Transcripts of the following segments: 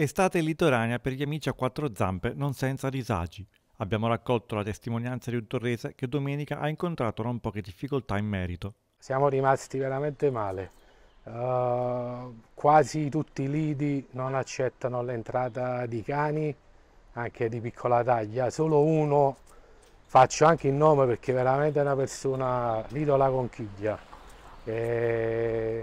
Estate litoranea per gli amici a quattro zampe, non senza disagi. Abbiamo raccolto la testimonianza di un torrese che domenica ha incontrato non poche difficoltà in merito. Siamo rimasti veramente male. Uh, quasi tutti i lidi non accettano l'entrata di cani, anche di piccola taglia. Solo uno, faccio anche il nome perché veramente è una persona, Lido la Conchiglia, ha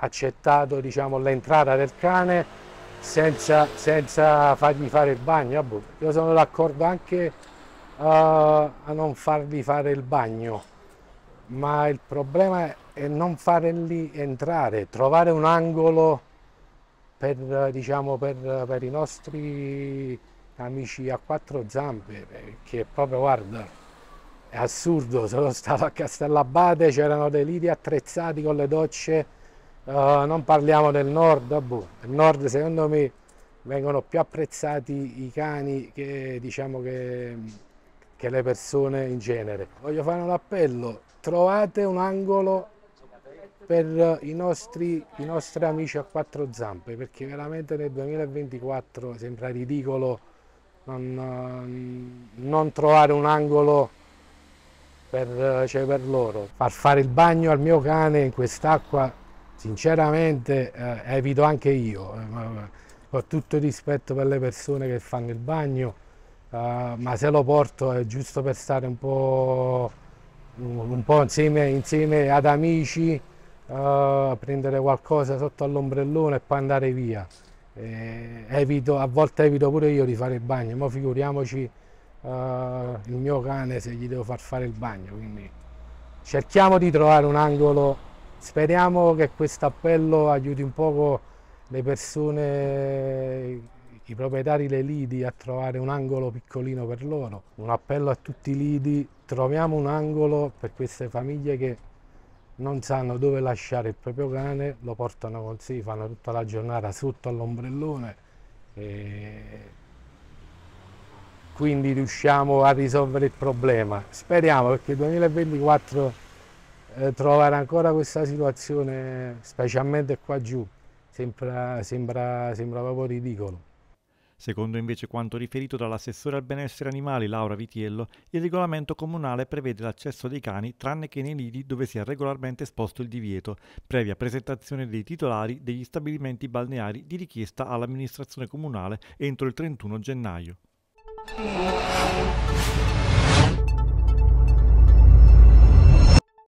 accettato diciamo, l'entrata del cane senza, senza fargli fare il bagno. Io sono d'accordo anche uh, a non fargli fare il bagno, ma il problema è non farli entrare, trovare un angolo per, diciamo, per, per i nostri amici a quattro zampe, che proprio guarda, è assurdo, sono stato a Castellabate, c'erano dei liti attrezzati con le docce Uh, non parliamo del nord, boh. nel nord secondo me vengono più apprezzati i cani che, diciamo che, che le persone in genere. Voglio fare un appello, trovate un angolo per i nostri, i nostri, amici a quattro zampe perché veramente nel 2024 sembra ridicolo non, non trovare un angolo per, cioè per, loro. Far fare il bagno al mio cane in quest'acqua sinceramente eh, evito anche io, eh, ho tutto il rispetto per le persone che fanno il bagno, eh, ma se lo porto è giusto per stare un po', un po insieme, insieme, ad amici, eh, prendere qualcosa sotto all'ombrellone e poi andare via. Evito, a volte evito pure io di fare il bagno, ma figuriamoci il mio cane se gli devo far fare il bagno. Quindi cerchiamo di trovare un angolo Speriamo che questo appello aiuti un poco le persone, i proprietari dei lidi a trovare un angolo piccolino per loro. Un appello a tutti i lidi, troviamo un angolo per queste famiglie che non sanno dove lasciare il proprio cane, lo portano con sé, fanno tutta la giornata sotto all'ombrellone e quindi riusciamo a risolvere il problema. Speriamo perché il 2024 eh, trovare ancora questa situazione, specialmente qua giù, sembra, sembra, sembra proprio ridicolo. Secondo invece quanto riferito dall'assessore al benessere animali Laura Vitiello, il regolamento comunale prevede l'accesso dei cani tranne che nei nidi dove sia regolarmente esposto il divieto, previa presentazione dei titolari degli stabilimenti balneari di richiesta all'amministrazione comunale entro il 31 gennaio.